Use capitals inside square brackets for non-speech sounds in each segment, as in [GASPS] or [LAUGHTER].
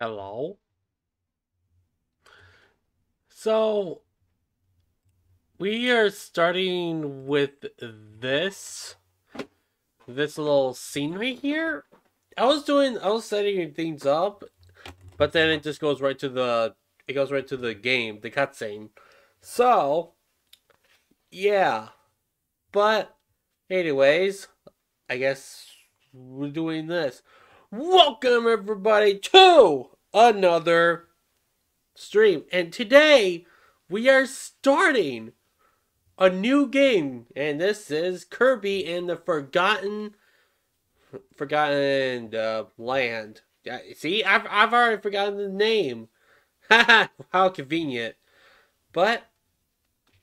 Hello? So, we are starting with this. This little scene right here. I was doing, I was setting things up, but then it just goes right to the, it goes right to the game, the cutscene. So, yeah. But, anyways, I guess we're doing this. Welcome everybody to another stream. And today we are starting a new game. And this is Kirby and the Forgotten Forgotten uh, Land. See, I've, I've already forgotten the name. [LAUGHS] How convenient. But,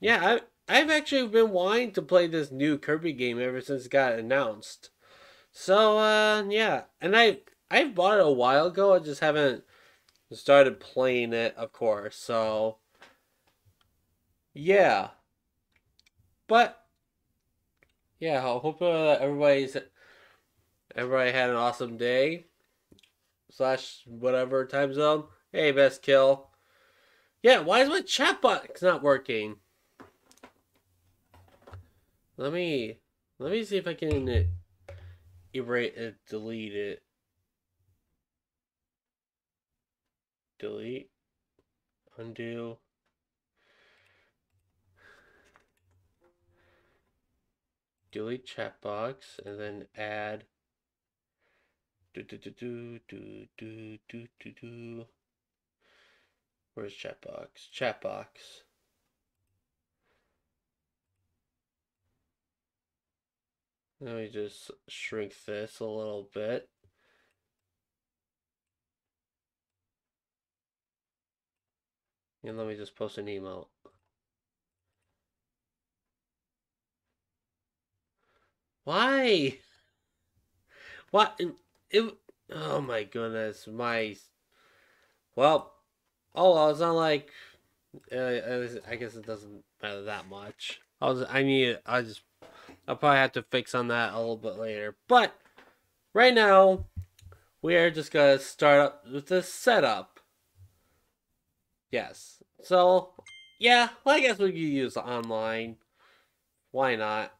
yeah, I, I've actually been wanting to play this new Kirby game ever since it got announced. So uh, yeah, and I I've bought it a while ago. I just haven't started playing it, of course. So yeah, but yeah, I hope uh, everybody's everybody had an awesome day slash whatever time zone. Hey, best kill. Yeah, why is my chat box not working? Let me let me see if I can erase it, delete it. Delete, undo. Delete chat box and then add. Do do do do do do do do. Where's chat box? Chat box. Let me just shrink this a little bit. And let me just post an emote. Why? What? It, it, oh my goodness, my. Well, oh, well, it's not like. Uh, I guess it doesn't matter that much. I was. I need. I just I'll probably have to fix on that a little bit later. But right now, we are just gonna start up with the setup. Yes. So, yeah, well, I guess we could use online. Why not?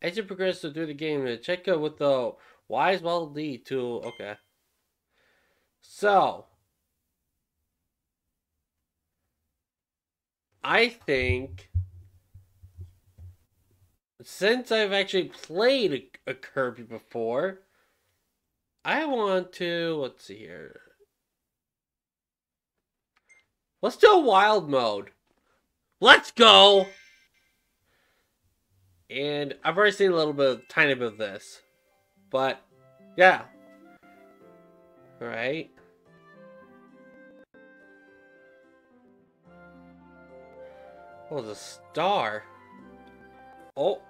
As you progress through the game, uh, check out with the Wise Well lead to. Okay. So, I think since I've actually played a, a Kirby before, I want to, let's see here. Let's do a wild mode. Let's go! And I've already seen a little bit, tiny bit of this. But, yeah. Alright. Oh, the star. Oh.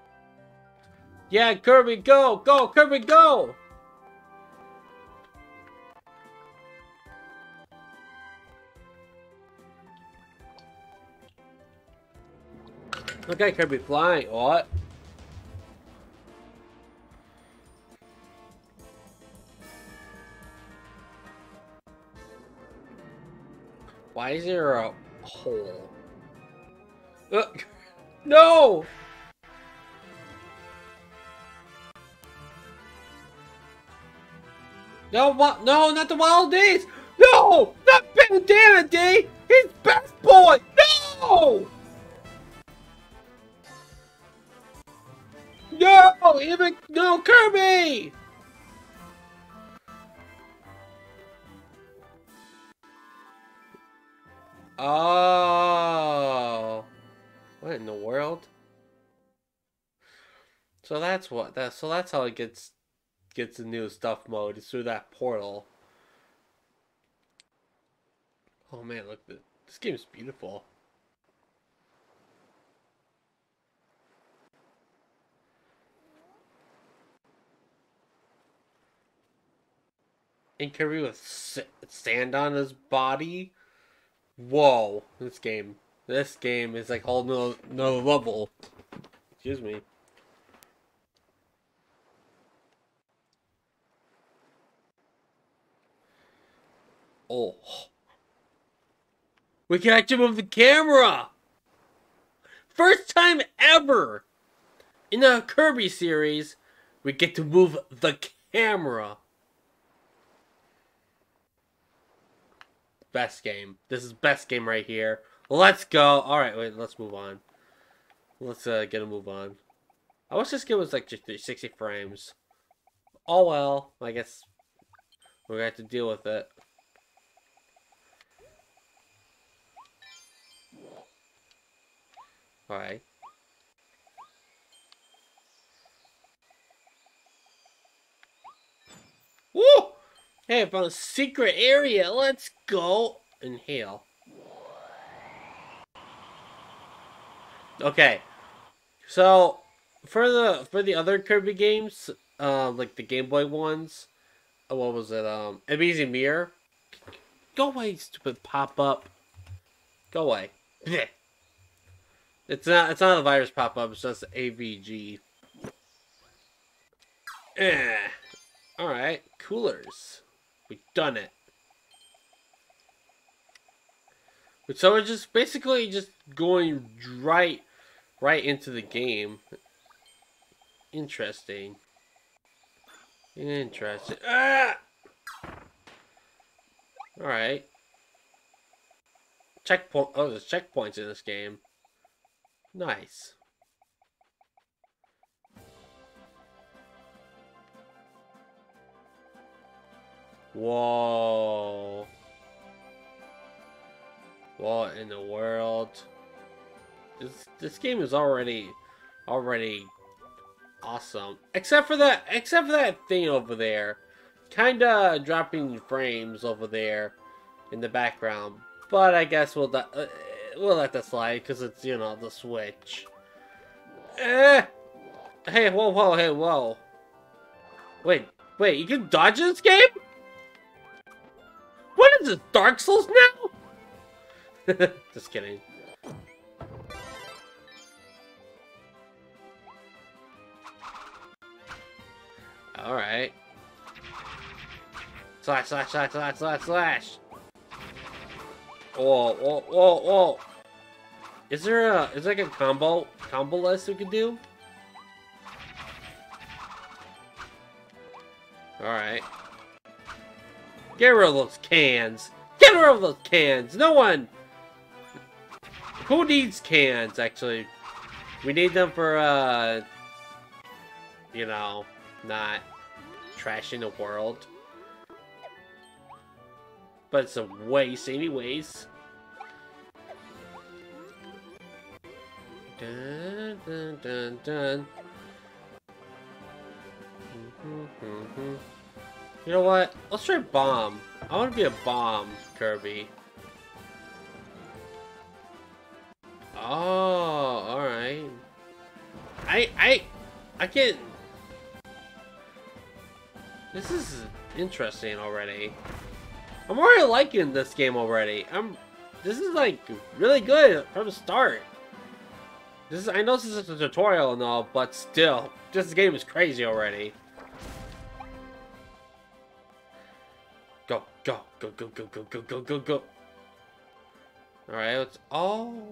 Yeah, Kirby, go! Go, Kirby, go! Okay, Kirby flying. What? Why is there a hole? Uh, [LAUGHS] no! No, what? No, not the Waddle Dees! No! Not Bandana Dee! He's best boy! No! No! Even no Kirby! Oh. What in the world? So that's what that so that's how it gets gets the new stuff mode is through that portal. Oh man, look, this game is beautiful. And Kirby with sand on his body. Whoa, this game, this game is like whole no no level. Excuse me. Oh. We can actually move the camera! First time ever in the Kirby series, we get to move the camera. Best game. This is best game right here. Let's go. Alright, wait, let's move on. Let's uh, get a move on. I wish this game was like just 60 frames. Oh well, I guess we're gonna have to deal with it. Alright. Woo! Hey, I found a secret area. Let's go. Inhale. Okay. So, for the for the other Kirby games, um, like the Game Boy ones, uh, what was it? Um, Amazing Mirror. Go away, stupid pop up. Go away. [LAUGHS] It's not. It's not a virus pop up. It's just AVG. Eh. All right. Coolers. We've done it. So we're just basically just going right, right into the game. Interesting. Interesting. Ah! Alright. Checkpoint. Oh, there's checkpoints in this game. Nice. Whoa. What in the world? This this game is already already awesome. Except for that except for that thing over there. Kinda dropping frames over there in the background. But I guess we'll uh, we'll let that slide because it's you know the Switch. Eh. Hey, whoa, whoa, hey, whoa. Wait, wait, you can dodge this game? What is this, Dark Souls now? [LAUGHS] Just kidding. Alright. Slash, slash, slash, slash, slash, slash. Whoa, whoa, whoa, whoa. Is there a, is like a combo, combo list we could do? Alright. Get rid of those cans. Get rid of those cans. No one. Who needs cans, actually? We need them for, uh, you know, not trashing the world. But it's a waste anyways. Dun, dun, dun, dun. Mm-hmm, mm-hmm. You know what? Let's try bomb. I want to be a bomb, Kirby. Oh, alright. I, I, I can't. This is interesting already. I'm already liking this game already. I'm, this is like really good from the start. This is, I know this is a tutorial and all, but still, this game is crazy already. Go, go, go, go, go, go, go, go, go, go. Alright, let's, oh.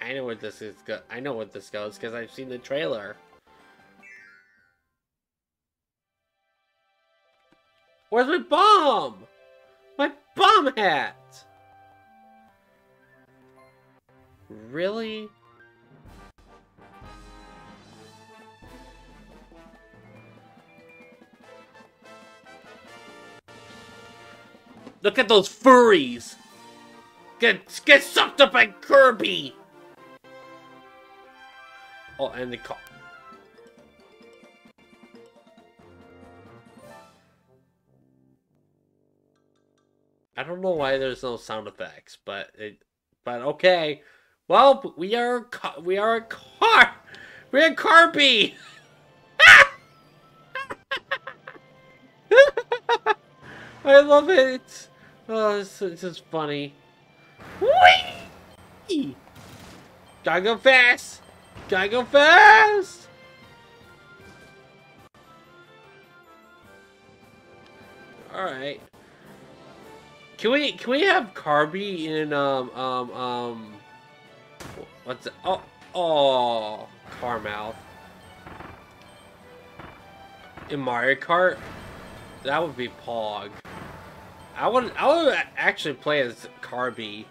I know what this is, go I know what this goes, because I've seen the trailer. Where's my bomb? My bomb hat! Really? Look at those furries! Get get sucked up by Kirby! Oh, and the car. I don't know why there's no sound effects, but it, but okay. Well, we are we are a car. We're a Kirby. [LAUGHS] I love it. Oh, this, is funny. Whee! Gotta go fast. Gotta go fast. All right. Can we can we have Kirby in um um um what's it? Oh oh Carmouth in Mario Kart? That would be Pog. I would I would actually play as Carby.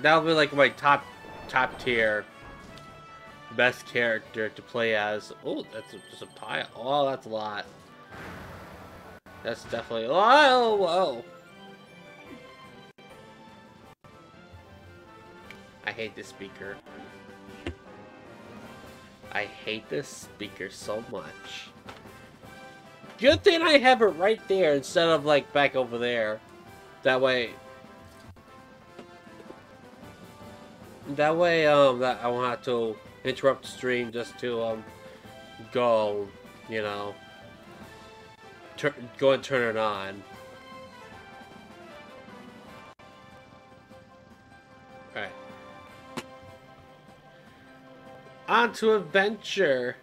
That would be like my top top tier best character to play as. Oh, that's just a pile. Oh, that's a lot. That's definitely. oh whoa. I hate this speaker. I hate this speaker so much. Good thing I have it right there instead of like back over there. That way. That way, um, that I won't have to interrupt the stream just to, um, go, you know go and turn it on. Alright. On to adventure!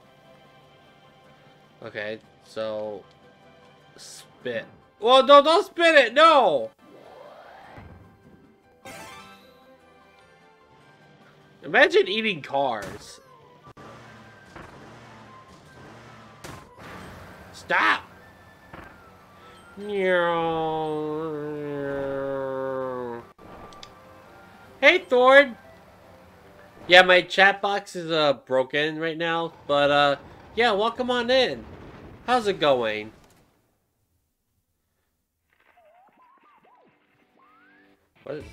Okay, so... Spit. Well, no, don't spit it! No! Imagine eating cars. Stop! Hey, Thord! Yeah, my chat box is uh, broken right now, but uh, yeah, welcome on in. How's it going? What?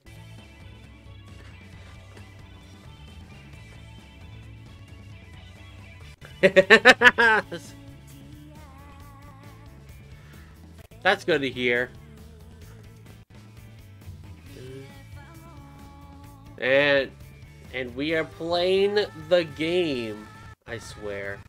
[LAUGHS] That's good to hear. And and we are playing the game, I swear.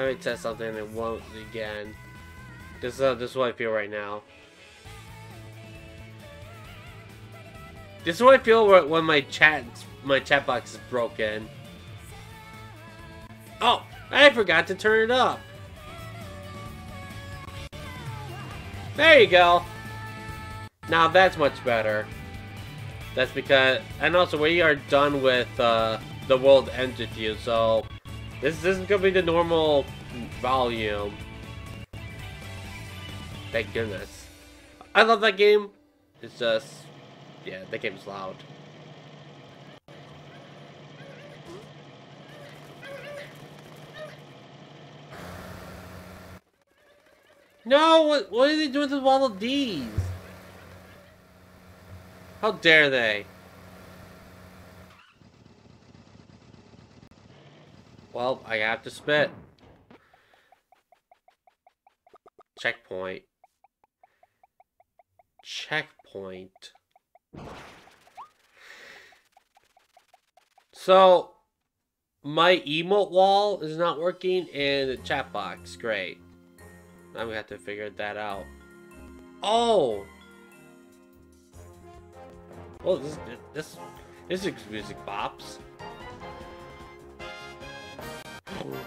Let me test something and it won't again. This, is, uh, this is what I feel right now. This is what I feel when my chat my chat box is broken. Oh, I forgot to turn it up. There you go. Now that's much better. That's because, and also we are done with uh, the world entity, so this, isn't gonna be the normal volume. Thank goodness. I love that game. It's just, yeah, that game's loud. No, what, what are they doing with all of these? How dare they? Well, I have to spit. Checkpoint. Checkpoint. So, my emote wall is not working and the chat box. Great. I'm gonna have to figure that out. Oh! Oh, this this this is music bops.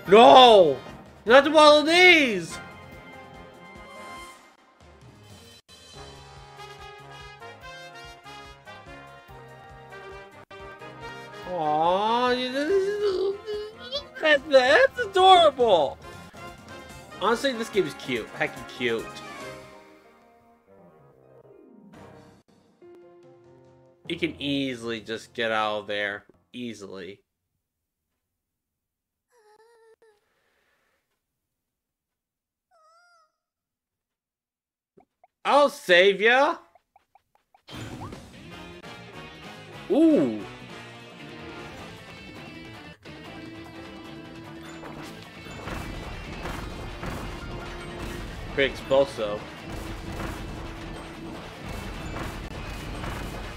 No! Not the these! Aww, that's, adorable! Honestly, this game is cute. Heckin' cute. You can easily just get out of there. Easily. I'll save ya! Ooh! Pretty explosive.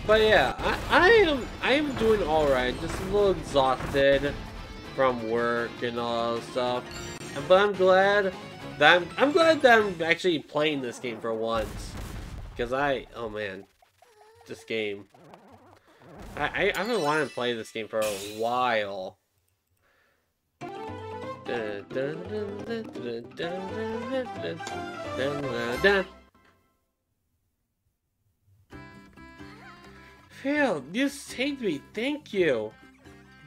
But yeah, I, I am I am doing alright. Just a little exhausted from work and all that stuff. But I'm glad I'm, I'm glad that I'm actually playing this game for once. Because I, oh man, this game. I, I, I've been wanting to play this game for a while. Phil, you saved me, thank you.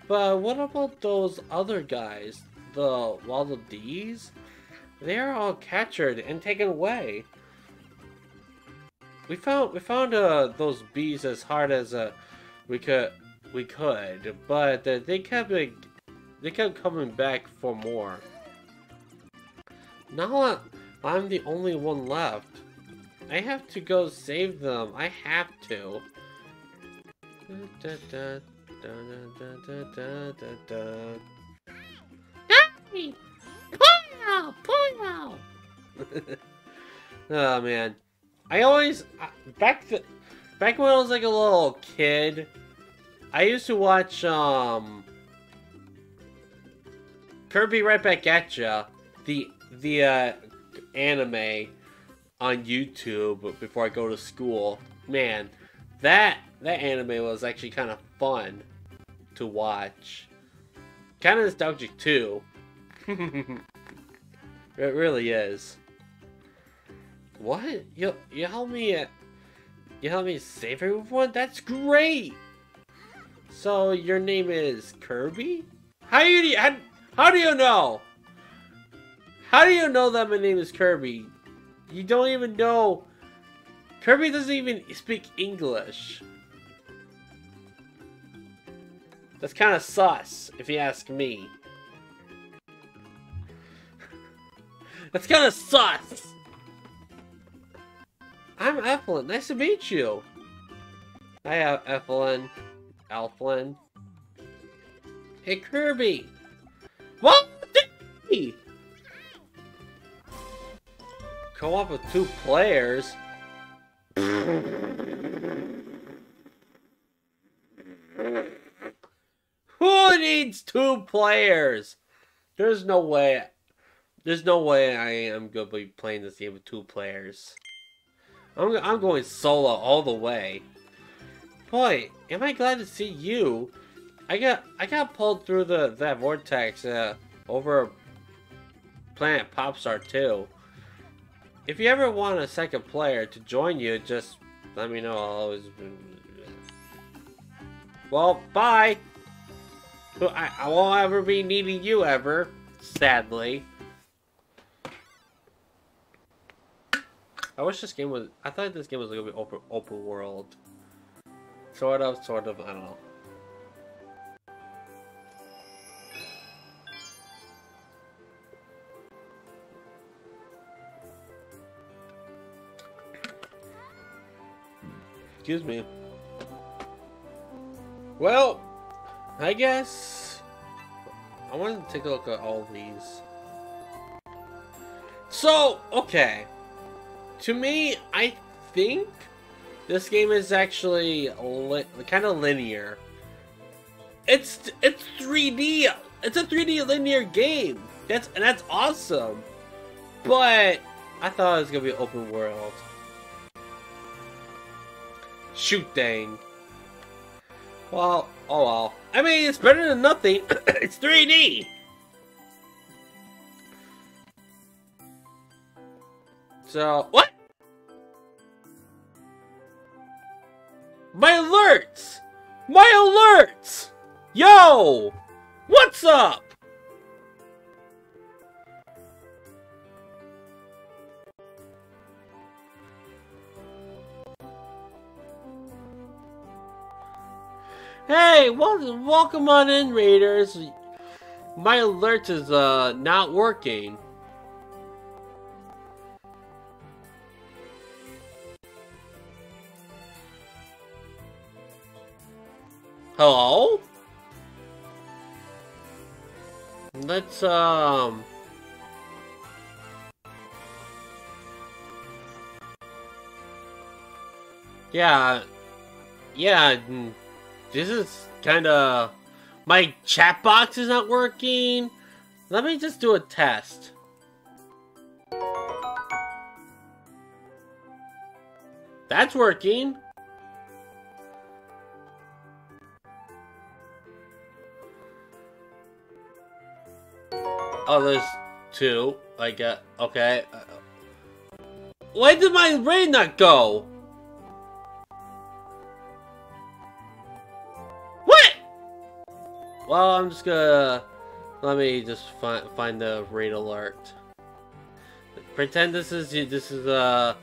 But what about those other guys? The Waddle Dees? They're all captured and taken away. We found we found uh, those bees as hard as uh, we could we could, but uh, they kept they kept coming back for more. Now I'm the only one left. I have to go save them. I have to. Da, [LAUGHS] da, oh man, I always back the back when I was like a little kid, I used to watch um Kirby Right Back at Ya, the the uh, anime on YouTube before I go to school. Man, that that anime was actually kind of fun to watch. Kind of nostalgic too. [LAUGHS] it really is. What? You you help me uh, you help me save everyone? That's great. So your name is Kirby? How do you how, how do you know? How do you know that my name is Kirby? You don't even know Kirby doesn't even speak English. That's kind of sus, if you ask me. That's kind of sus! I'm Evelyn. Nice to meet you. Hi, Evelyn. Alflin. Hey, Kirby. What? Co-op with two players? Who needs two players? There's no way. There's no way I am going to be playing this game with two players. I'm, I'm going solo all the way. Boy, am I glad to see you. I got I got pulled through the that vortex uh, over Planet Popstar 2. If you ever want a second player to join you, just let me know. I'll always. Be Well, bye. I, I won't ever be needing you ever, sadly. I wish this game was. I thought this game was gonna be open open world. Sort of, sort of. I don't know. Excuse me. Well, I guess I wanted to take a look at all these. So, okay. To me, I think this game is actually kind of linear. It's it's 3D. It's a 3D linear game. That's and that's awesome. But I thought it was gonna be open world. Shoot dang. Well, oh well. I mean, it's better than nothing. [COUGHS] it's 3D. So, what? My alerts! My alerts! Yo! What's up? Hey, welcome, welcome on in, Raiders. My alert is uh not working. Hello? Let's um Yeah, yeah, this is kind of... My chat box is not working. Let me just do a test. That's working. There's two. I get. Okay. Why did my raid not go? What? Well, I'm just gonna. Let me just find find the raid alert. Pretend this is this is uh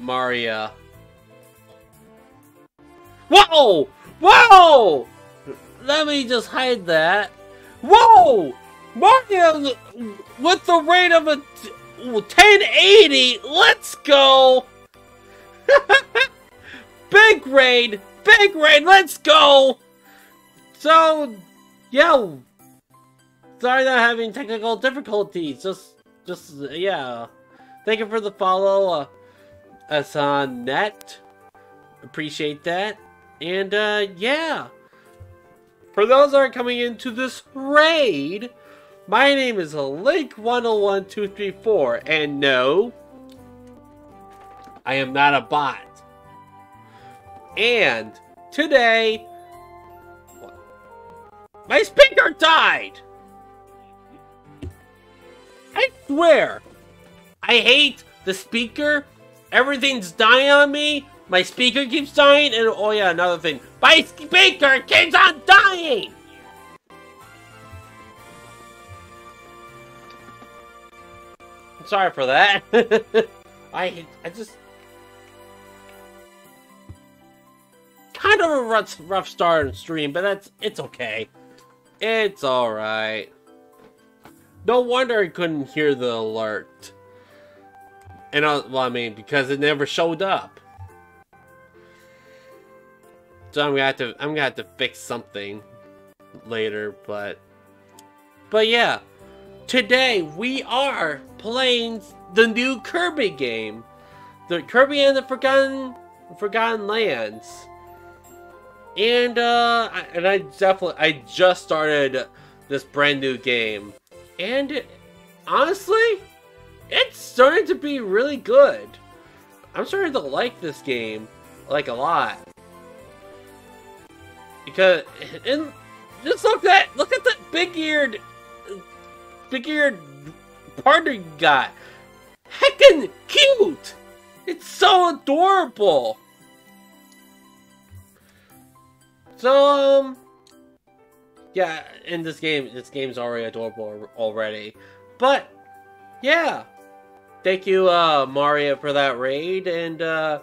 Maria. Whoa! Whoa! Let me just hide that. Whoa! Mario with the rate of a 1080. Let's go. [LAUGHS] big raid. Big raid. Let's go. So, yeah. Sorry not having technical difficulties. Just, just, yeah. Thank you for the follow, uh, us on net. Appreciate that. And, uh, yeah. For those that are coming into this raid, my name is Link101234, and no, I am not a bot. And today, my speaker died! I swear, I hate the speaker. Everything's dying on me. My speaker keeps dying, and oh yeah, another thing. My speaker keeps on dying! Sorry for that. [LAUGHS] I I just kind of a rough, rough start and stream, but that's it's okay. It's all right. No wonder I couldn't hear the alert. And I, well, I mean, because it never showed up. So I'm gonna have to I'm gonna have to fix something later, but but yeah. Today we are playing the new Kirby game. The Kirby and the Forgotten Forgotten Lands. And uh and I definitely I just started this brand new game. And honestly, it's starting to be really good. I'm starting to like this game like a lot. Because and just look at look at that big-eared big-eared partner got. Heckin' cute! It's so adorable! So, um... Yeah, in this game, this game's already adorable already. But, yeah! Thank you, uh, Mario, for that raid, and, uh...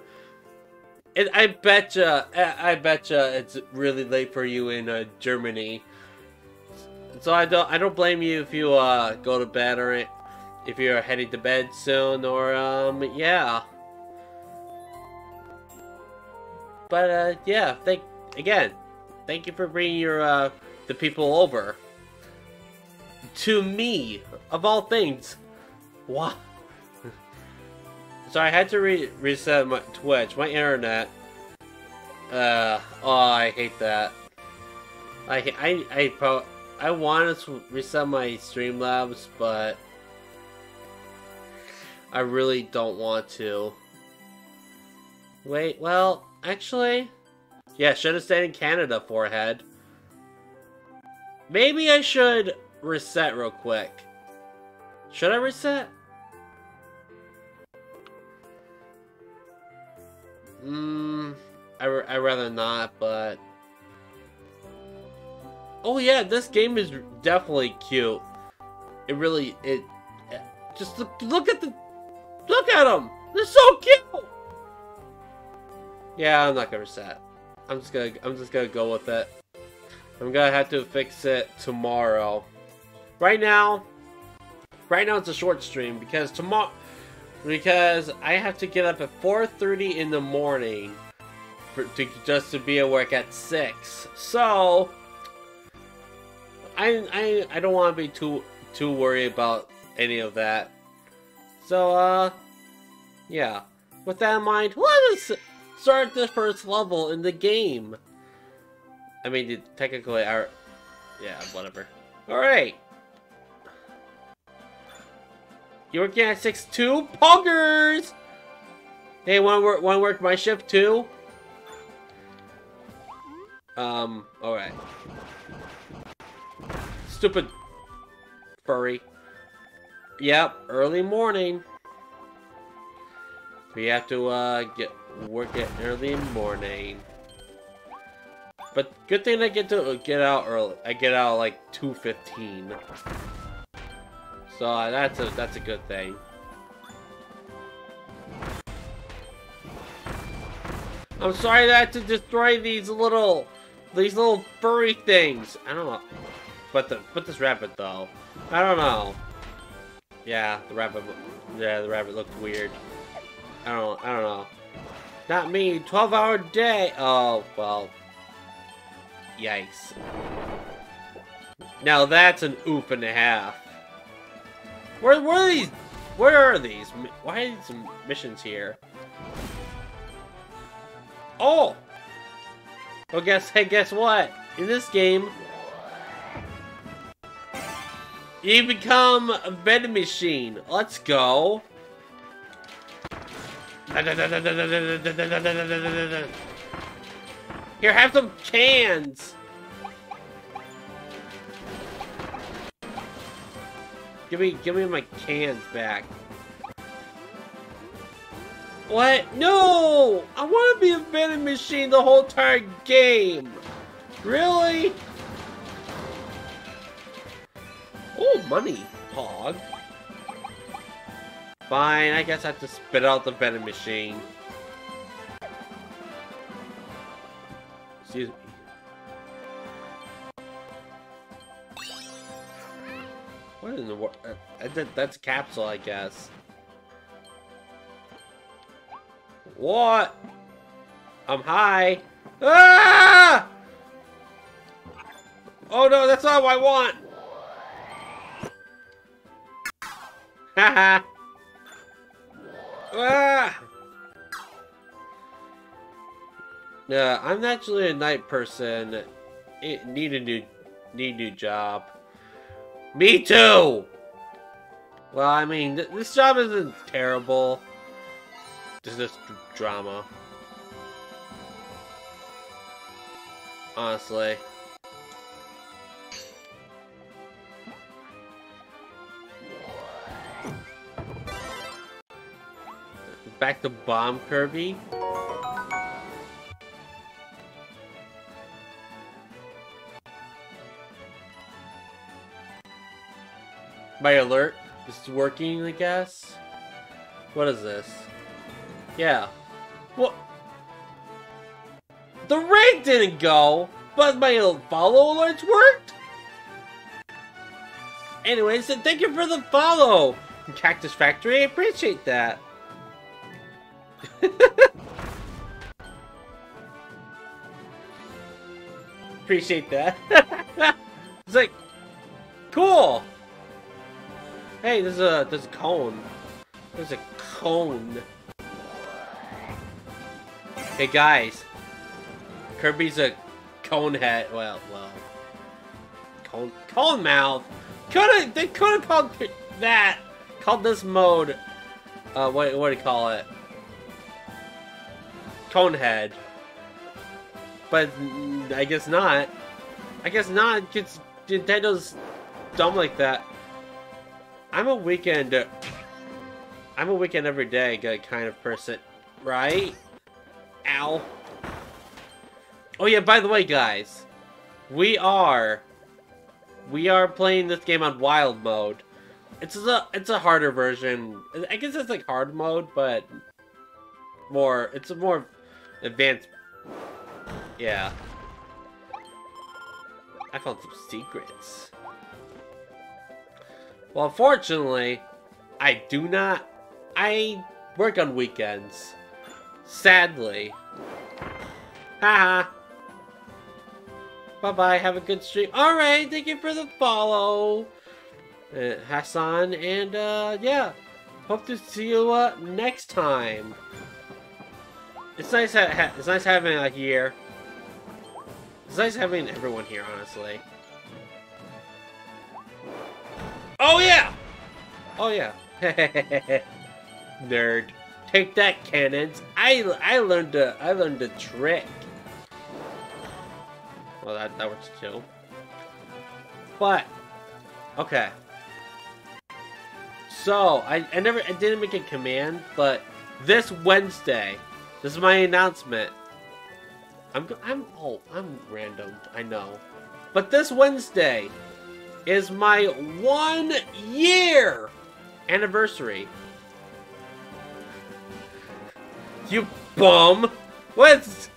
And I betcha, I betcha it's really late for you in, uh, Germany. So I don't I don't blame you if you uh go to bed or if you're heading to bed soon or um yeah. But uh yeah, thank again, thank you for bringing your uh the people over. To me, of all things. What? so I had to re reset my Twitch, my internet. Uh, oh, I hate that. I I I pro I want to reset my Streamlabs, but I really don't want to. Wait, well, actually, yeah, should have stayed in Canada, forehead. Maybe I should reset real quick. Should I reset? Hmm, I, I rather not, but Oh yeah, this game is definitely cute. It really, it, just look, look at the, look at them! They're so cute! Yeah, I'm not gonna reset. I'm just gonna, I'm just gonna go with it. I'm gonna have to fix it tomorrow. Right now, right now it's a short stream because tomorrow, because I have to get up at 4.30 in the morning for, to, just to be at work at 6. So, I I I don't want to be too too worried about any of that. So uh, yeah. With that in mind, let us start the first level in the game. I mean, technically, our... Yeah, whatever. Alright. You working at 6-2? Poggers! Hey, wanna work, wanna work my shift too? Um, alright. Stupid furry. Yep, early morning. We have to uh get work at early morning. But good thing I get to get out early. I get out like 2:15. So uh, that's a that's a good thing. I'm sorry that I had to destroy these little these little furry things. I don't know. But the but this rabbit though. I don't know. Yeah, the rabbit yeah, the rabbit looked weird. I don't I don't know. Not me, 12 hour day. Oh, well. Yikes. Now that's an oof and a half. Where, where are these? Where are these? Why are these missions here? Oh! Well, guess, hey, guess what? In this game, you become a vending machine. Let's go. Here, have some cans. Give me, give me my cans back. What? No! I want to be a vending machine the whole entire game. Really? Oh, money, Pog. Fine, I guess I have to spit out the vending machine. Excuse me. What in the world? Uh, that's a capsule, I guess. What? I'm high. Ah! Oh no, that's not what I want! Haha! [LAUGHS] ah! Yeah, I'm actually a night person. It need a new need new job. Me too! Well, I mean, th this job isn't terrible. This is drama. Honestly. Back to bomb Kirby. My alert is working, I guess. What is this? Yeah. What? The raid didn't go, but my follow alerts worked? Anyways, so thank you for the follow, Cactus Factory. I appreciate that. [LAUGHS] appreciate that. [LAUGHS] it's like, cool. Hey, there's a there's a cone. There's a cone. Hey guys, Kirby's a cone head. Well, well, cone cone mouth. Could they could have called that called this mode. Uh, what what do you call it? Cone head. But I guess not. I guess not. Cause Nintendo's dumb like that. I'm a weekend... I'm a weekend every day kind of person, right? Ow. Oh yeah, by the way, guys. We are... We are playing this game on wild mode. It's a it's a harder version. I guess it's like hard mode, but more it's a more advanced. Yeah. I found some secrets. Well, unfortunately, I do not... I work on weekends. Sadly. Haha. Bye-bye, have a good stream. Alright, thank you for the follow. Uh, Hassan, and uh, yeah. Hope to see you uh, next time. It's nice. Ha it's nice having a year. It's nice having everyone here, honestly. Oh yeah! Oh yeah. [LAUGHS] Nerd. Take that, cannons. I I learned the I learned the trick. Well, that that works too. But okay. So I I never I didn't make a command, but this Wednesday, this is my announcement. I'm I'm oh I'm random. I know, but this Wednesday is my one year anniversary. You bum! What?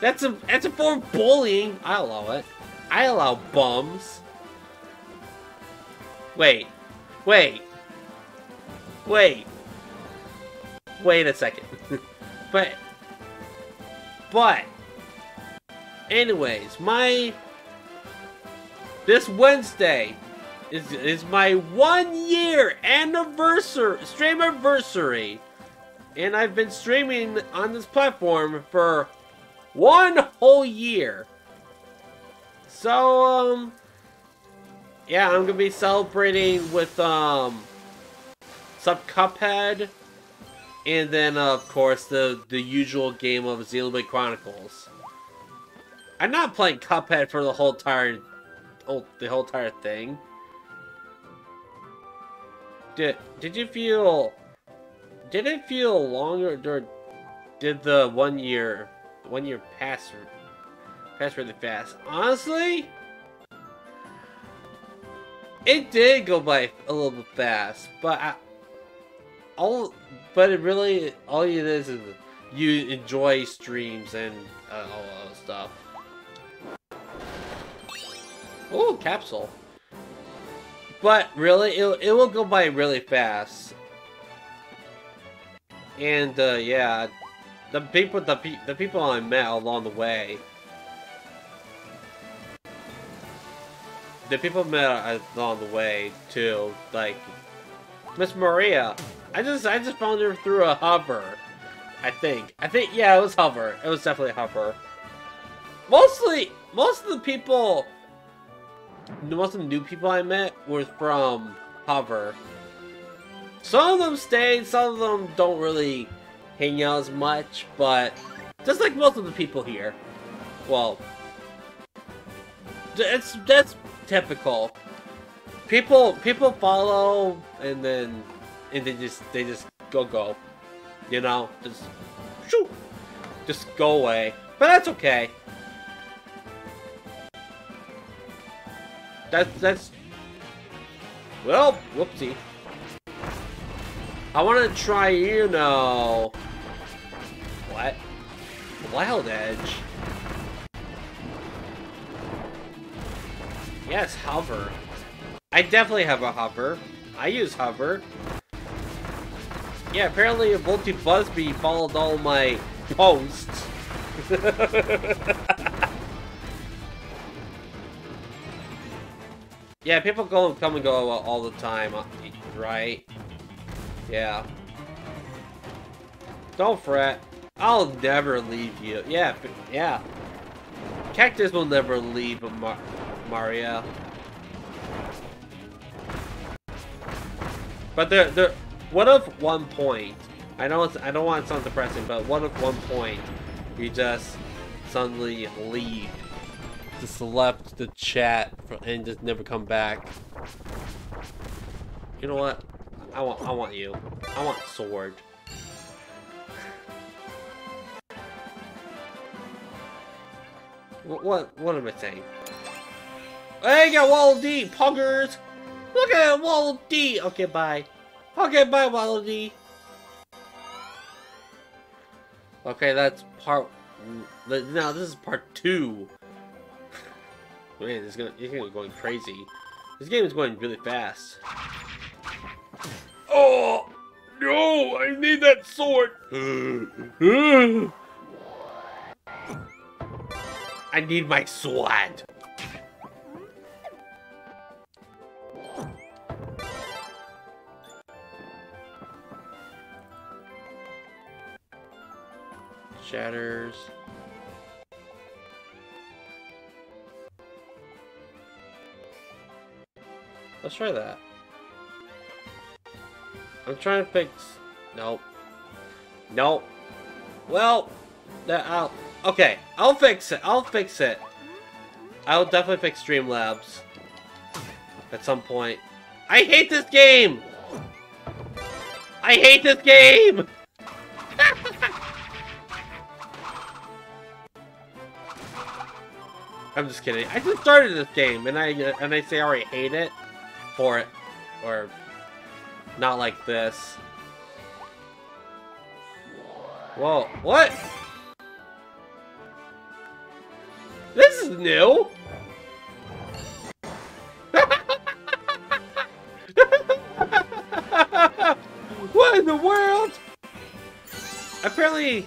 That's a that's a form of bullying. I allow it. I allow bums. Wait, wait, wait, wait a second. [LAUGHS] but, but, anyways, my this Wednesday is is my one year anniversary stream anniversary, and I've been streaming on this platform for one whole year. So um, yeah, I'm gonna be celebrating with um, some Cuphead, and then uh, of course the the usual game of Xenoblade Chronicles. I'm not playing Cuphead for the whole entire whole the whole entire thing. Did did you feel? Did it feel longer, or did the one year one year pass pass really fast? Honestly, it did go by a little bit fast, but I, all but it really all it is is you enjoy streams and uh, all that stuff. Oh, capsule. But really, it, it will go by really fast. And uh, yeah, the people the, pe the people I met along the way, the people I met along the way too, like Miss Maria. I just I just found her through a hover. I think. I think yeah, it was hover. It was definitely hover. Mostly, most of the people most of the new people I met were from Hover. Some of them stayed, some of them don't really hang out as much, but just like most of the people here. Well, that's that's typical. People people follow and then and they just they just go go. You know, just shoo, just go away. But that's okay. That's, that's... Well, whoopsie. I want to try, you know... What? Wild Edge? Yes, hover. I definitely have a hover. I use hover. Yeah, apparently a Volty Busby followed all my posts. [LAUGHS] Yeah, people go come and go all the time, uh, right? Yeah. Don't fret. I'll never leave you. Yeah, yeah. Cactus will never leave Mar Maria. But there, there. What if one point? I know it's. I don't want it sound depressing, but what if one point you just suddenly leave? just left the chat and just never come back. You know what? I want I want you. I want sword. What what what am I saying? Hey, got Waddle Dee, puggers! Look at Waddle Dee! Okay, bye. Okay, bye, Dee. Okay, that's part... Now, this is part two Man, this is gonna, going crazy. This game is going really fast. Oh! No! I need that sword! [GASPS] I need my sword! Shatters. Let's try that. I'm trying to fix... Nope. Nope. Well, that I'll... Okay, I'll fix it. I'll fix it. I'll definitely fix Streamlabs. At some point. I hate this game! I hate this game! I'm just kidding. I just started this game, and I uh, and I say I already hate it for it, or not like this. Whoa! What? This is new. [LAUGHS] what in the world? Apparently,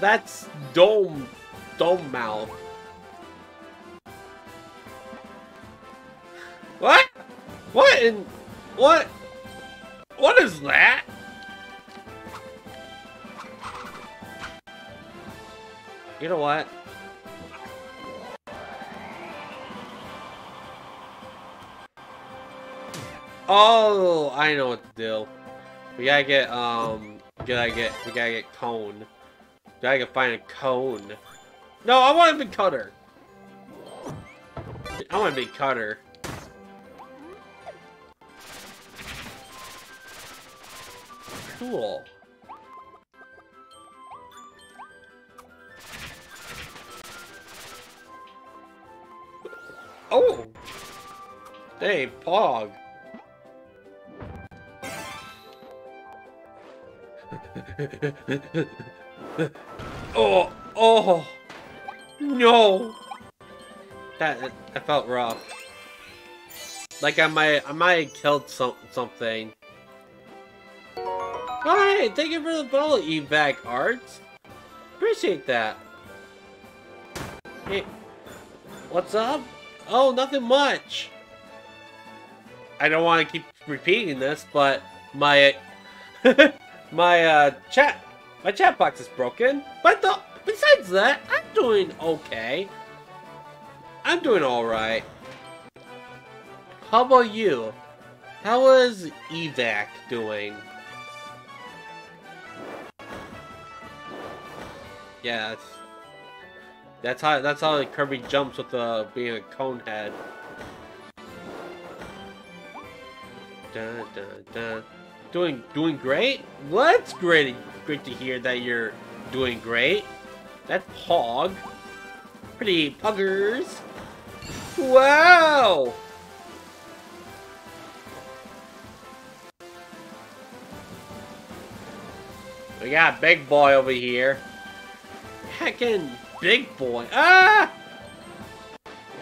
that's dome, dome mouth. What in... What? What is that? You know what? Oh, I know what to do. We gotta get, um, we gotta get, we gotta get cone. Gotta find a cone. No, I want to be cutter. I want to be cutter. Cool. Oh! Hey, Pog! [LAUGHS] oh! Oh! No! That, that felt rough. Like I might, I might have killed some, something. Hi, thank you for the follow, evac arts. Appreciate that. Hey, what's up? Oh, nothing much. I don't want to keep repeating this, but my [LAUGHS] my uh, chat my chat box is broken. But the, besides that, I'm doing okay. I'm doing all right. How about you? How is evac doing? Yeah, that's, that's how that's how Kirby jumps with uh, being a cone head. Dun, dun, dun. Doing doing great? What's great. Great to hear that you're doing great. That's Pog. Pretty puggers. Wow! We got big boy over here heckin' big boy. Ah!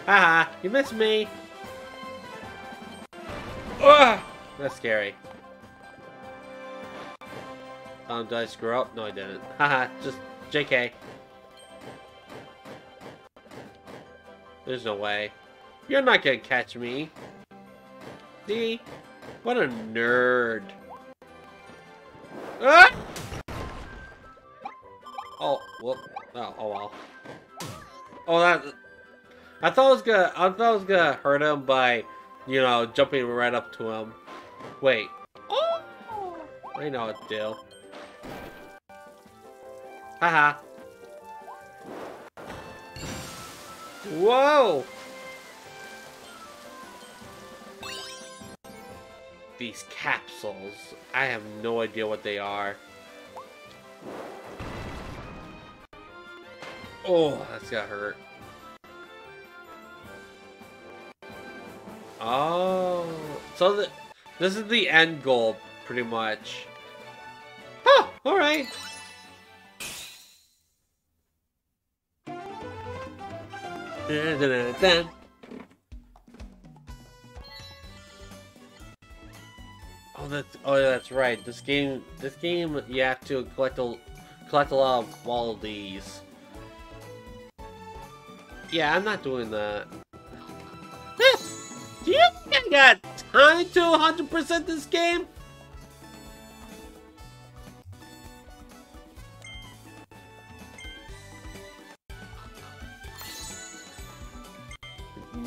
Haha, you missed me. Ah! That's scary. Um, did I screw up? No, I didn't. Haha, just JK. There's no way. You're not gonna catch me. See? What a nerd. Ah! Oh, whoop. Oh, oh well. Oh, that... I thought I was gonna... I thought I was gonna hurt him by, you know, jumping right up to him. Wait. Oh! I know what to do. Haha. Whoa! These capsules. I have no idea what they are. Oh. oh, that's got hurt. Oh, so the, this is the end goal, pretty much. Oh, all right. Oh, that's oh, that's right. This game, this game, you have to collect a collect a lot of of these. Yeah, I'm not doing that. Do you think I got time to 100% this game?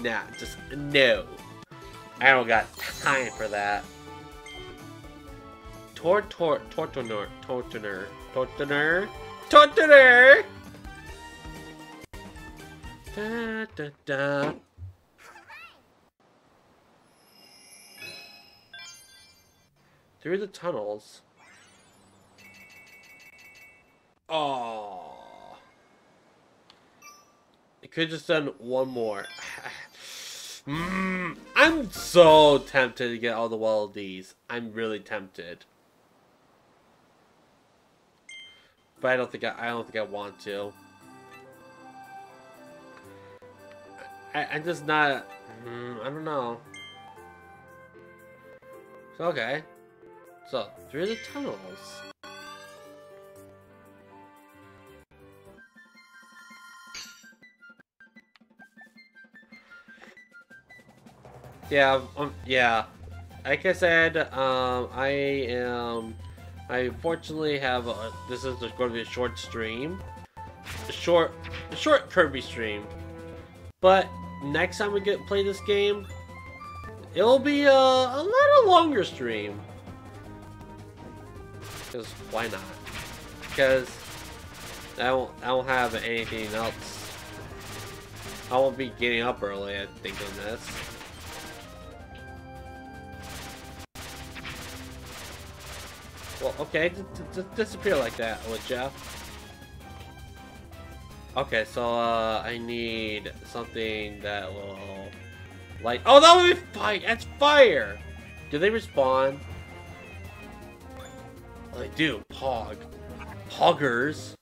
Nah, just no. I don't got time for that. Tortor tor tortoner tortoner tortoner Da da da. Through the tunnels. Oh. It could just done one more. [SIGHS] mm, I'm so tempted to get all the Dees. I'm really tempted. But I don't think I, I don't think I want to. I, I'm just not. Mm, I don't know. Okay. So, through the tunnels. Yeah, um, yeah. Like I said, um, I am. I unfortunately have. A, this is going to be a short stream, a short, a short Kirby stream. But next time we get play this game, it'll be a, a little longer stream. Because why not? Because I don't, I don't have anything else. I won't be getting up early, I think, on this. Well, okay, just disappear like that, would ya? Okay, so, uh, I need something that will... Light- Oh, that would be fire! That's fire! Do they respawn? Oh, they do. Pog. Poggers.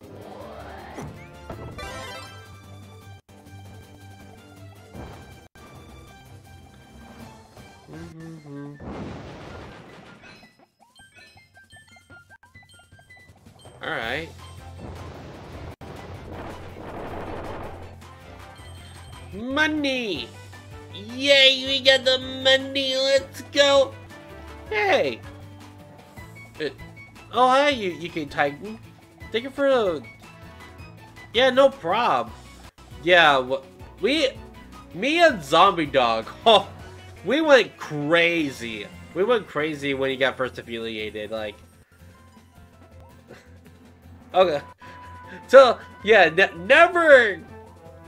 Mm -hmm. Money! Yay, we got the money, let's go! Hey! It, oh, hi, you, you can Titan. Thank you for the... Yeah, no prob. Yeah, we... Me and Zombie Dog, [LAUGHS] oh, we went crazy. We went crazy when he got first affiliated, like... [LAUGHS] okay. So, yeah, ne never...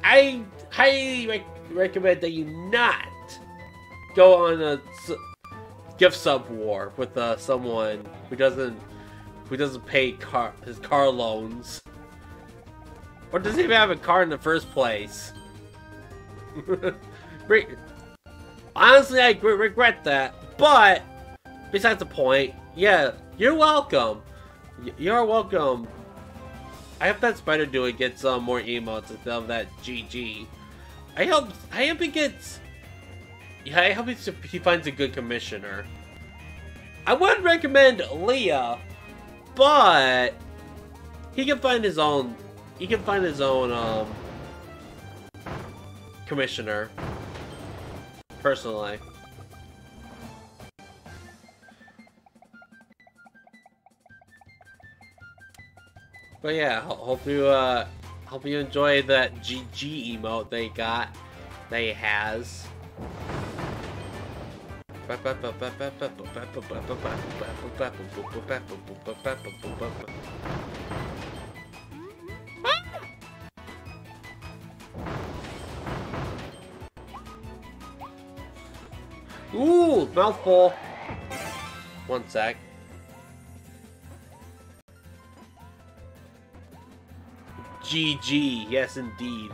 I highly rec recommend that you not go on a gift sub war with uh, someone who doesn't who doesn't pay car his car loans or doesn't even have a car in the first place. [LAUGHS] Honestly, I regret that, but besides the point, yeah, you're welcome. You're welcome. I hope that Spider Dude gets some uh, more emotes instead of that GG. I hope I hope he gets. Yeah, I hope he finds a good commissioner. I would recommend Leah, but he can find his own. He can find his own um commissioner. Personally. But yeah, hope you uh Hope you enjoy that GG emote they got. They has. Ooh, mouthful. One sec. GG, yes indeed.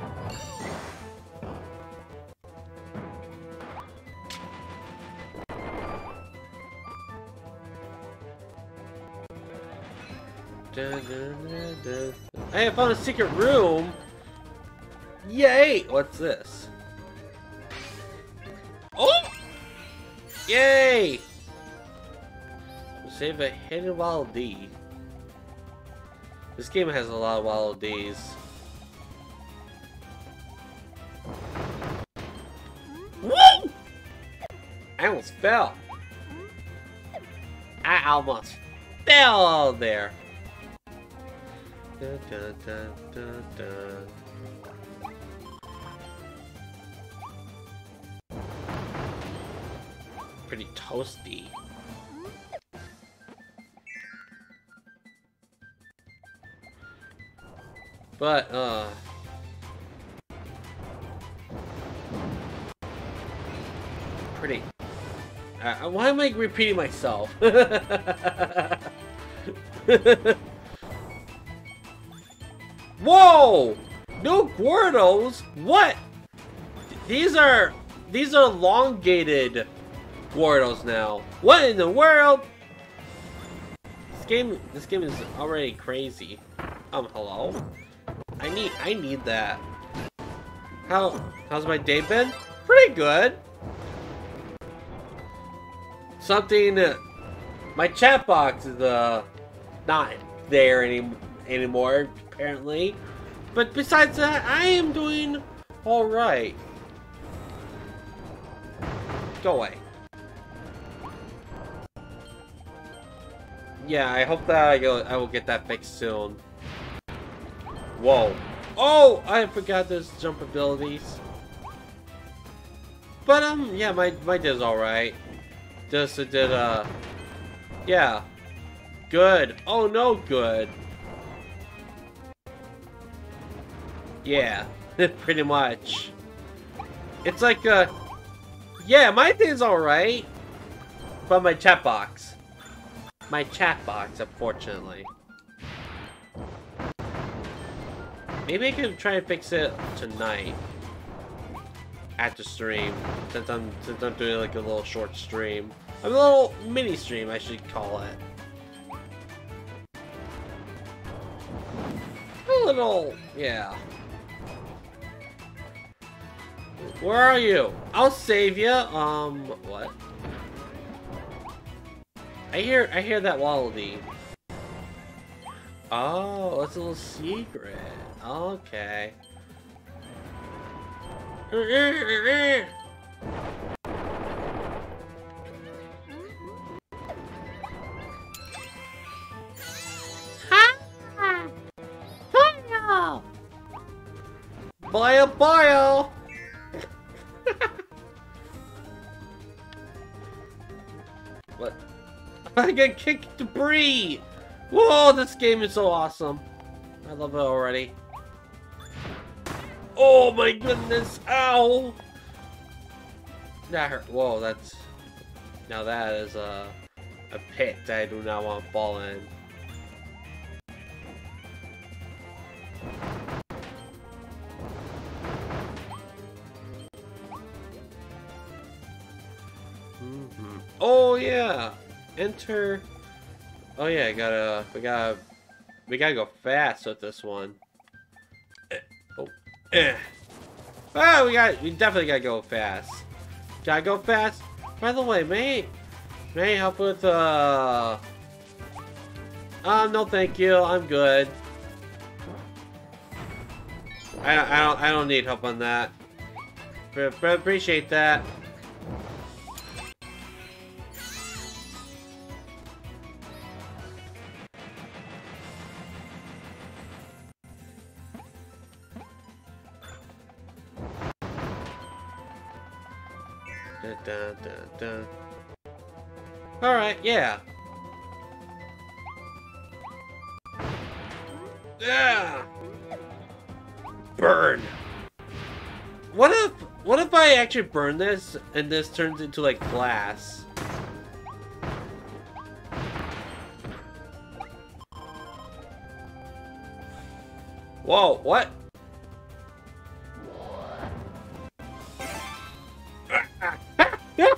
Hey, I found a secret room! Yay! What's this? Oh! Yay! Save a hidden Waddle Dee. This game has a lot of Waddle Dees. I almost fell. I almost fell there. Dun, dun, dun, Pretty toasty. But, uh... Pretty. Uh, why am I repeating myself? [LAUGHS] Whoa! No Gordos? What? These are these are elongated Gordos now. What in the world? This game this game is already crazy. Um hello? I need I need that. How how's my day been? Pretty good. Something my chat box is uh not there any anymore apparently. But besides that, I am doing alright. Go away. Yeah, I hope that I will get that fixed soon. Whoa. Oh, I forgot there's jump abilities. But, um, yeah, my, my did alright. Just it did, uh, yeah. Good. Oh, no, good. Yeah, [LAUGHS] pretty much. It's like, uh, yeah, my thing's alright. But my chat box. My chat box, unfortunately. Maybe I can try and fix it tonight. At the stream. Since I'm since I'm doing like a little short stream. A little mini stream I should call it. A little yeah. Where are you? I'll save you. Um, what? I hear, I hear that wallaby. Oh, it's a little secret. Okay. Bio bio! [LAUGHS] what? I get kicked debris! Whoa, this game is so awesome. I love it already. Oh my goodness! Ow! That hurt. Whoa, that's... Now that is a, a pit I do not want to fall in. Mm-hmm. Oh yeah, enter. Oh yeah, I gotta. We gotta. We gotta go fast with this one. Eh, oh, eh. Ah, we got. We definitely gotta go fast. Gotta go fast. By the way, may may I help with uh. Uh, no, thank you. I'm good. I, don't, I don't. I don't need help on that. But appreciate that. Yeah. Yeah. Burn. What if what if I actually burn this and this turns into like glass? Whoa, what? [LAUGHS]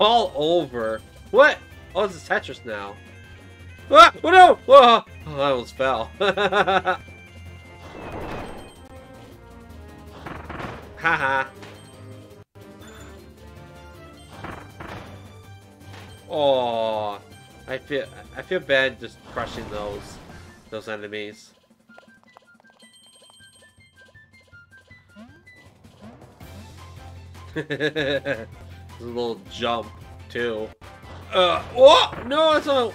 all over. What? Oh, it's a Tetris now. Ah! Oh no! Oh, I almost fell. Haha. oh, I feel I feel bad just crushing those those enemies. [LAUGHS] a little jump, too. Uh, oh! No, it's a...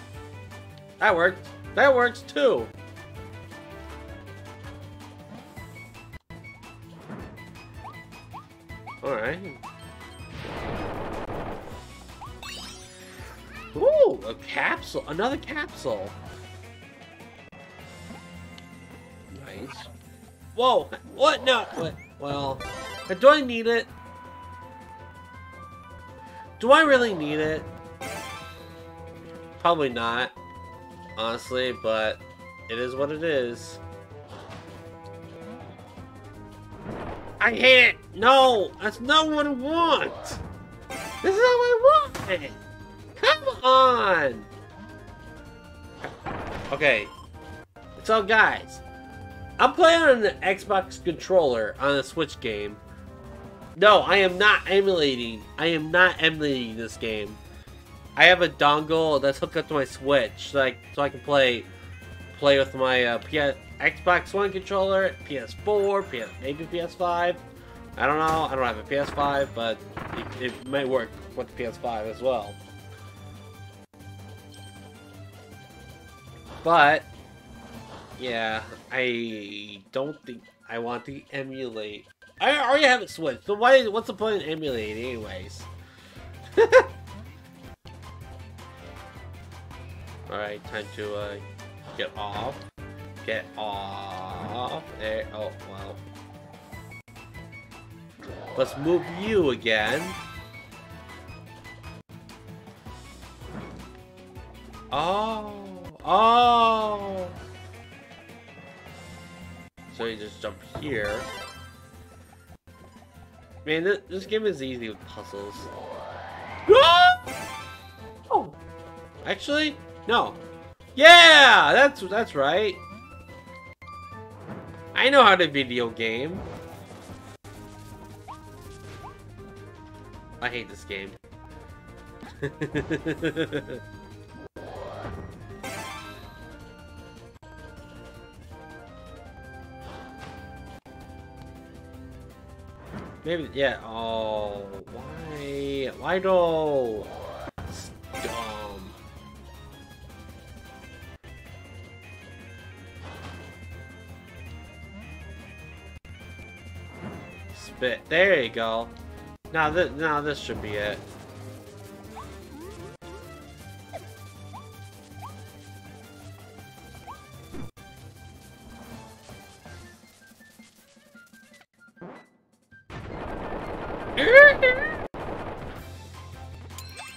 That worked. That works, too. Alright. Ooh, a capsule. Another capsule. Nice. Whoa! What? No. What? Well, do I need it? Do I really need it? Probably not, honestly, but it is what it is. I hate it! No! That's not what I want! This is what I want! Come on! Okay. So guys, I'm playing on an Xbox controller on a Switch game. No, I am not emulating. I am not emulating this game. I have a dongle that's hooked up to my Switch, like so I can play play with my uh, PS Xbox One controller, PS4, PS maybe PS5. I don't know. I don't have a PS5, but it, it might work with the PS5 as well. But yeah, I don't think I want to emulate. I already have it switched, so why? What's the point in emulating, anyways? [LAUGHS] Alright, time to uh, get off. Get off. There. Oh, well. Let's move you again. Oh. Oh. So you just jump here. Man, this, this game is easy with puzzles. Oh! Actually, no. Yeah, that's that's right. I know how to video game. I hate this game. [LAUGHS] Maybe, yeah. Oh, why? Why no? Spit. There you go. Now, this, now this should be it.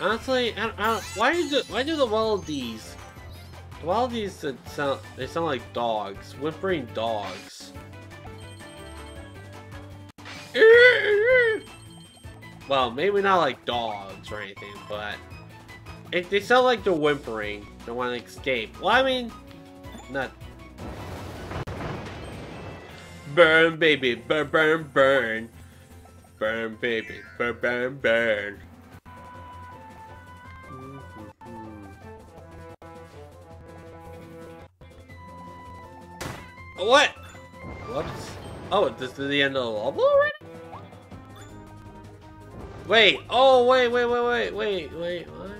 Honestly, I, I, why do why do the Waddle Dees? The Waddle Dees sound they sound like dogs, whimpering dogs. Well, maybe not like dogs or anything, but it, they sound like they're whimpering. They want to escape. Well, I mean, not. Burn, baby, burn, burn, burn, burn, baby, burn, burn, burn. What? Whoops. Oh, this is the end of the level already? Wait, oh, wait, wait, wait, wait, wait, wait, what?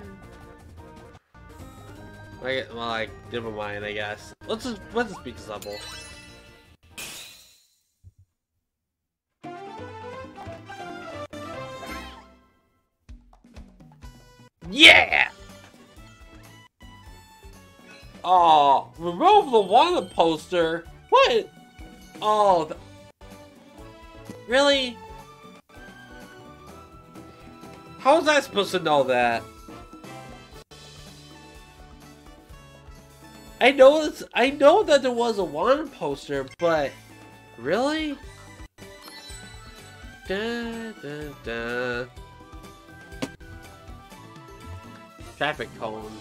I, well, I, never mind, I guess. Let's just, let's just beat this level. Yeah! Oh, remove the wanted poster. What? Oh, really? How was I supposed to know that? I know it's, I know that there was a one poster, but really? Da, da, da. Traffic cone.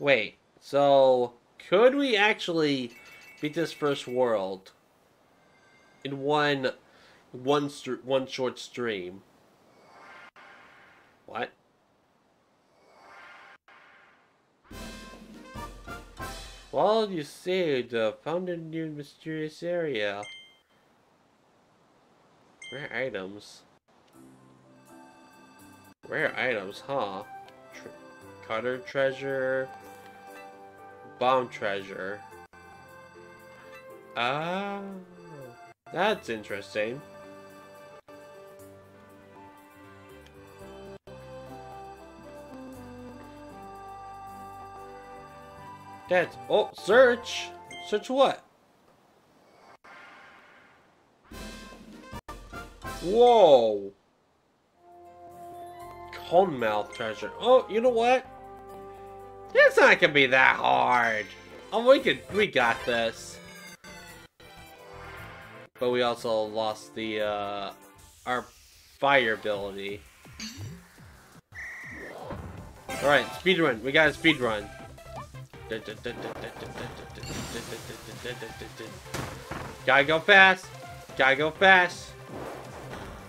Wait, so could we actually beat this first world in one one one short stream? What? Well, you saved, uh, found a new mysterious area. Rare items. Rare items, huh? Tre Cutter treasure. Bomb treasure. Ah, that's interesting. That's oh search. Search what? Whoa. Cone mouth treasure. Oh, you know what? It's not gonna be that hard. Oh, we could, we got this. But we also lost the, uh, our fire ability. Alright, speed run. We got a speed run. Gotta go fast. Gotta go fast.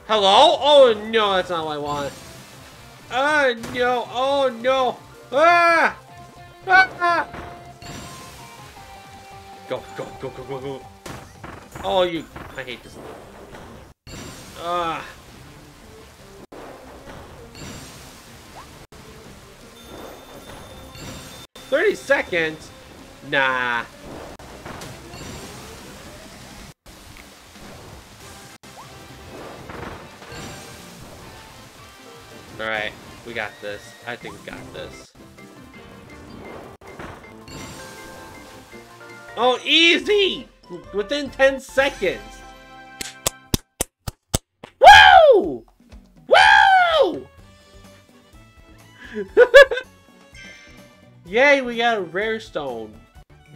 Hello? Oh no, that's not what I want. Oh no, oh no. Ah! Go, go, go, go, go, go. Oh, you. I hate this. Ah. 30 seconds? Nah. Alright, we got this. I think we got this. Oh, easy! Within 10 seconds! Woo! Woo! [LAUGHS] Yay, we got a rare stone.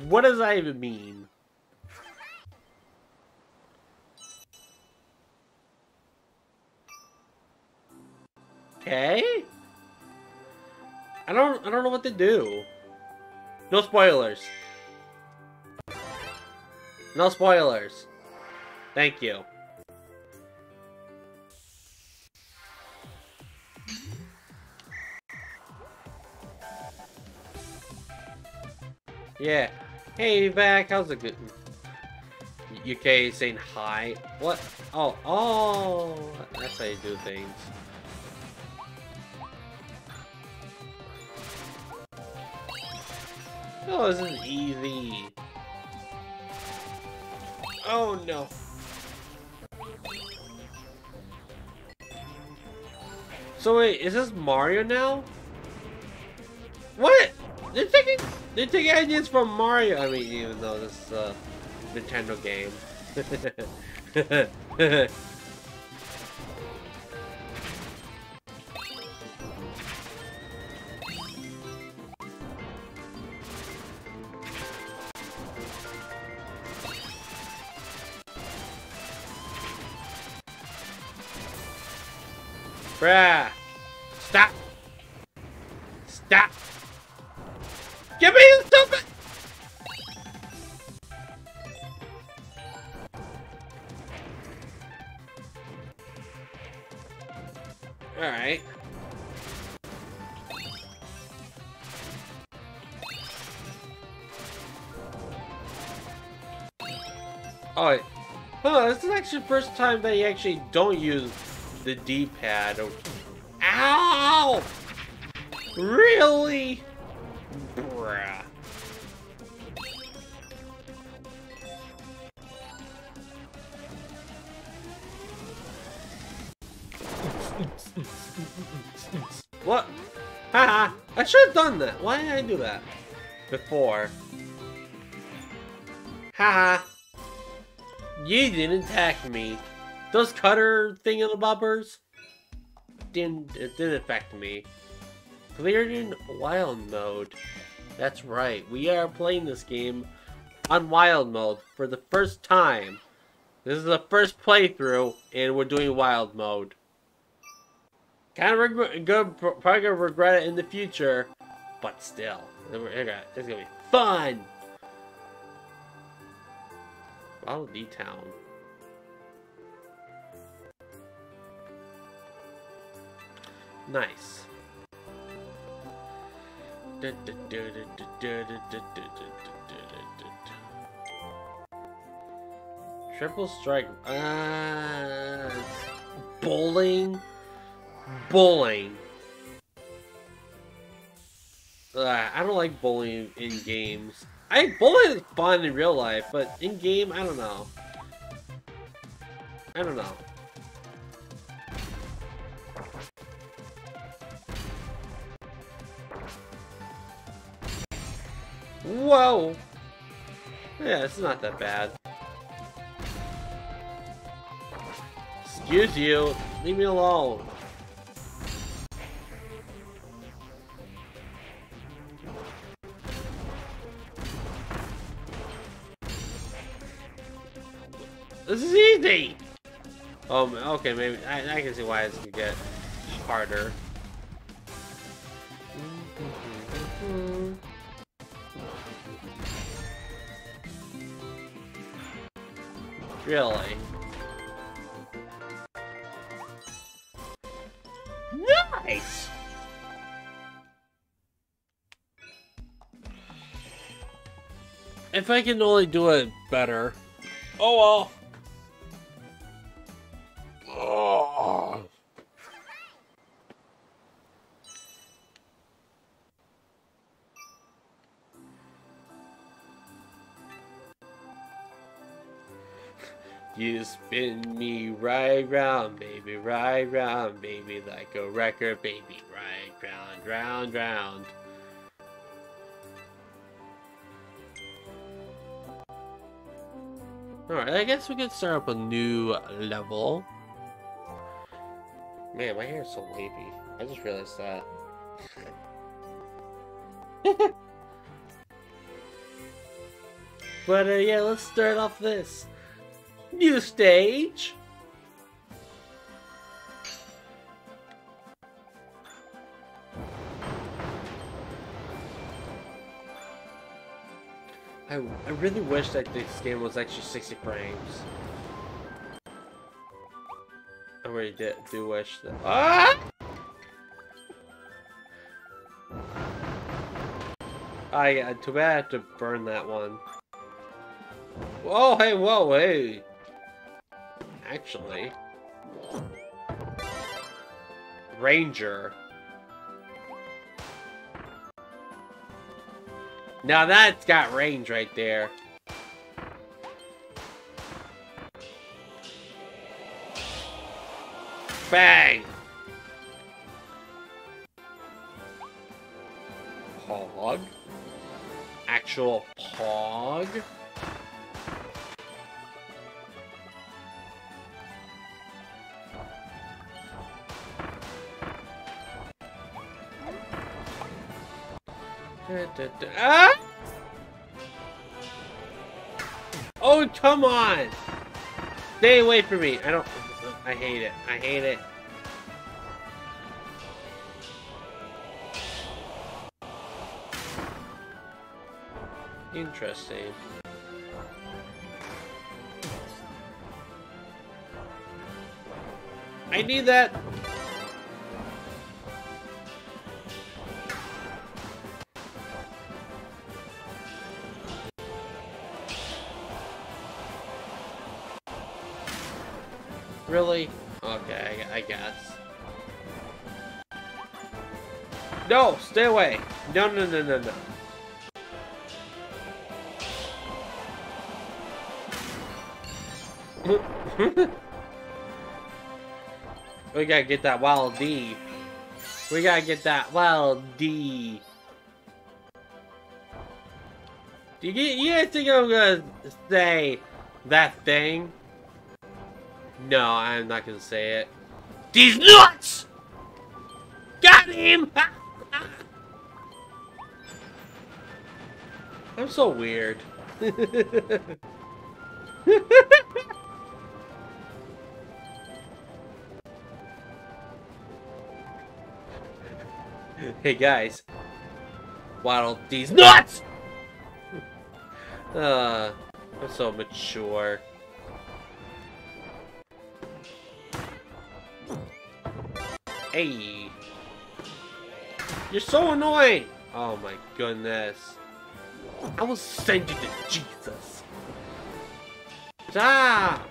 What does that even mean? Okay. I don't I don't know what to do. No spoilers. No spoilers. Thank you. Yeah. Hey, back. How's it good? UK saying hi. What? Oh, oh. That's how you do things. Oh, this is easy. Oh, no. So wait, is this Mario now? What? They're taking they take ideas from Mario. I mean, even though this is a Nintendo game. [LAUGHS] time that you actually don't use the D-pad. Ow! Really? Bruh. What? Haha! I should have done that. Why did I do that? Before. Haha. You didn't attack me. Those cutter thingamabobbers didn't it didn't affect me. Cleared in wild mode. That's right, we are playing this game on wild mode for the first time. This is the first playthrough, and we're doing wild mode. Kind of regret, good, probably gonna regret it in the future, but still, it's gonna be fun. Waddle Dee Town. Nice. Triple strike. Uh, bowling. Bowling. Uh, I don't like bowling in games. I bullet is fun in real life, but in game, I don't know. I don't know. Whoa! Yeah, it's not that bad. Excuse you, leave me alone. Oh, okay, maybe, I, I can see why this could get harder. Really? Nice! If I can only do it better. Oh well. Right round, baby, right round, baby, like a record, baby, right round, round, round. Alright, I guess we could start up a new level. Man, my hair is so wavy. I just realized that. [LAUGHS] but uh, yeah, let's start off this. New stage! I, I really wish that this game was actually 60 frames. I really did, do wish that. Ah! I, uh, too bad I to burn that one. Whoa, hey, whoa, hey! Actually. Ranger. Now that's got range right there. Bang! Pog? Actual pog? Ah! Oh, come on! Stay away from me. I don't... I hate it. I hate it. Interesting. I need that Stay away! No, no, no, no, no. [LAUGHS] we gotta get that Waddle Dee. We gotta get that Waddle Dee. Do you, you guys think I'm gonna say that thing? No, I'm not gonna say it. These nuts! Got him! I'm so weird. [LAUGHS] hey guys, waddle these nuts! uh, I'm so mature. Hey! You're so annoying! Oh my goodness. I will send you to Jesus. Ah!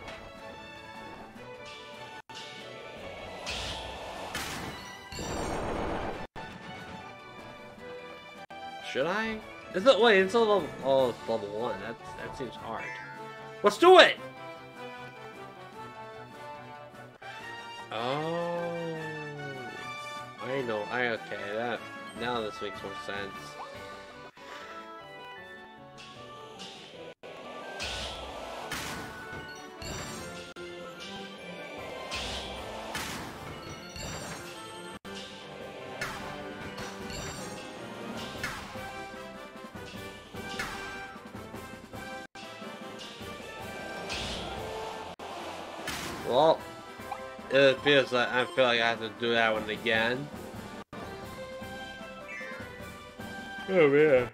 Should I? Is it wait, it's level oh it's level one. That's that seems hard. Let's do it! Oh I know, I okay, that now this makes more sense. Feels like I feel like I have to do that one again. Oh man.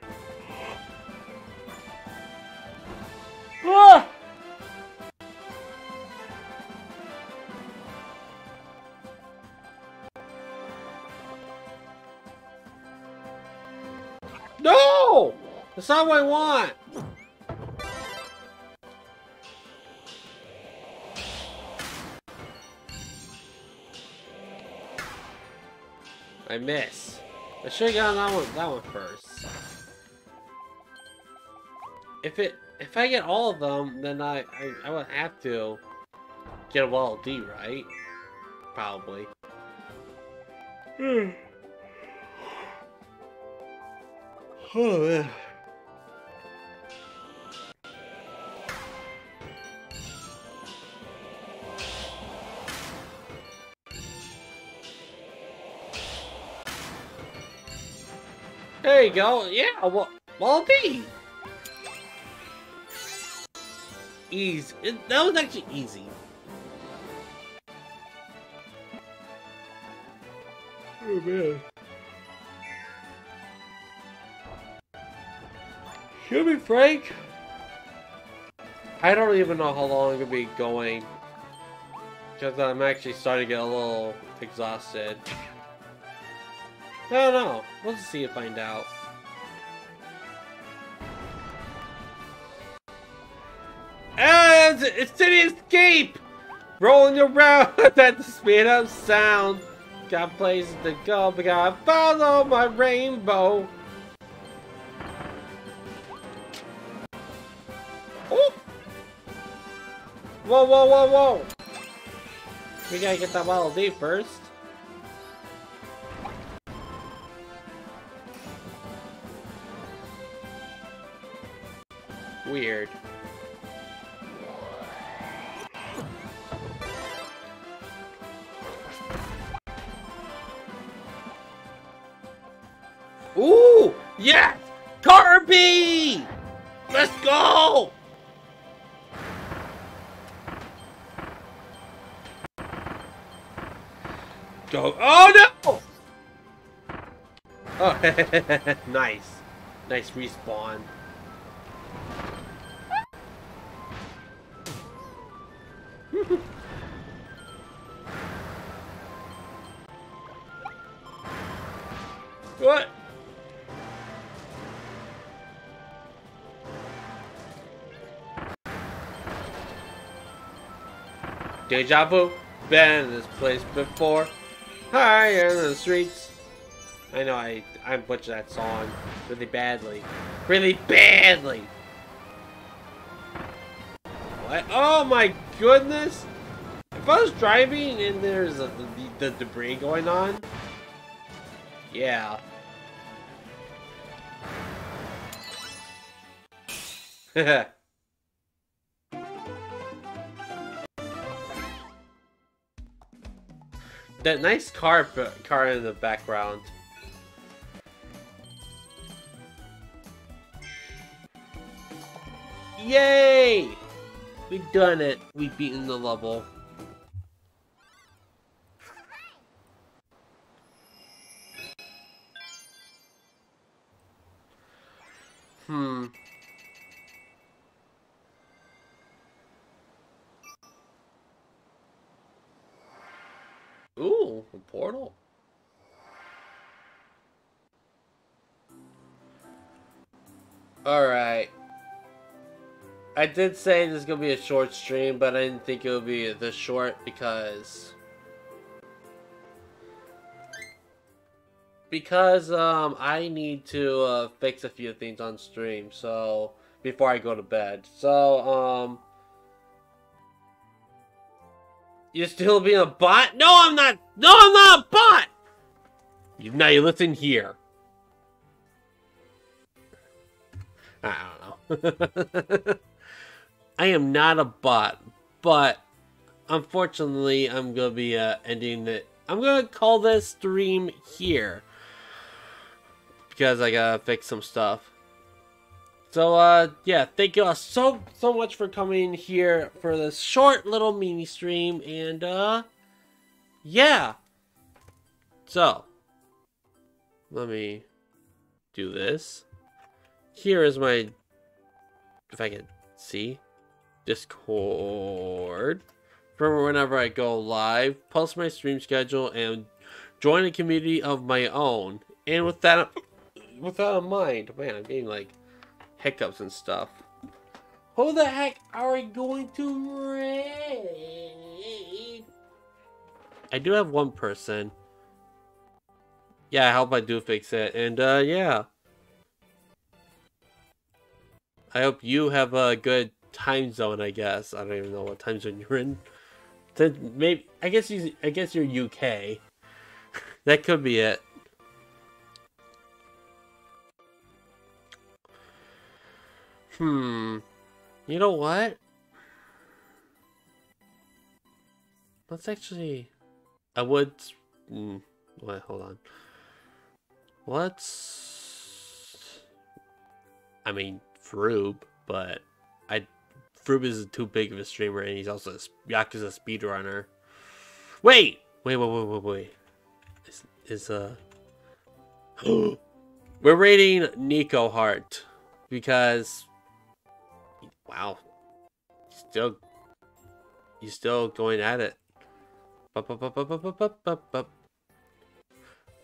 Ah! No! That's not what I want! I miss. I should have gotten that one that one first. If it if I get all of them, then I I, I would have to get a Waddle Dee, right? Probably. Hmm. oh man. There you go. Yeah, well, Waddle Dee. Easy. It, that was actually easy. Oh man. Should be frank. I don't even know how long it'll be going. Because I'm actually starting to get a little exhausted. I don't know. We'll just see and find out. And it's City Escape! Rolling around [LAUGHS] at the speed of sound. Got places to go, but gotta follow my rainbow. Whoa, whoa, whoa, whoa! We gotta get that Waddle Dee first. Weird. Ooh! Yes! Kirby! Let's go! Go. Oh no! Oh, [LAUGHS] nice. Nice respawn. Deja vu. Been in this place before. Higher in the streets. I know I I butchered that song really badly. Really badly. What? Oh my goodness! If I was driving and there's a, the, the debris going on, yeah. [LAUGHS] that nice car car in the background. Yay! We done it. We beaten the level. Did say this is going to be a short stream, but I didn't think it would be this short because... because um I need to uh, fix a few things on stream, so before I go to bed. So um You still being a bot? No, I'm not. No, I'm not a bot. You now you listen here. I don't know. [LAUGHS] I am not a bot, but unfortunately, I'm gonna be uh, ending it. I'm gonna call this stream here because I gotta fix some stuff. So, uh, yeah, thank you all so, so much for coming here for this short little mini stream, and, uh, yeah. So, let me do this. Here is my, if I can see, Discord. For whenever I go live, post my stream schedule, and join a community of my own. And with that, with that in mind, man, I'm getting like hiccups and stuff. Who the heck are we going to raid? I do have one person. Yeah, I hope I do fix it. And, uh, yeah. I hope you have a good time zone, I guess. I don't even know what time zone you're in. Maybe, I guess you, I guess you're UK. [LAUGHS] that could be it. Hmm. You know what? Let's actually... I would... Mm, wait, hold on. Let's... I mean, Froob, but. Froob is too big of a streamer, and he's also a Yakuza speedrunner. Wait! Wait, wait, wait, wait, wait. Is, is uh... [GASPS] We're rating Nico Hart because Wow. Still, you're still going at it.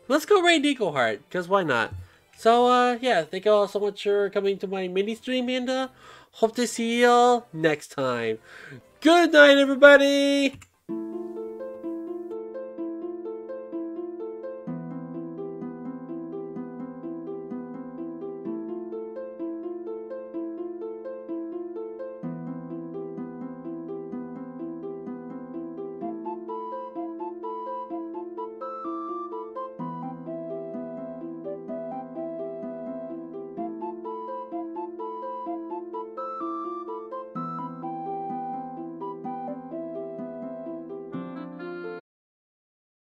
Let's go raid Nico Heart, because why not? So, uh, yeah, thank you all so much for coming to my mini stream, and, uh, hope to see y'all next time. Good night, everybody!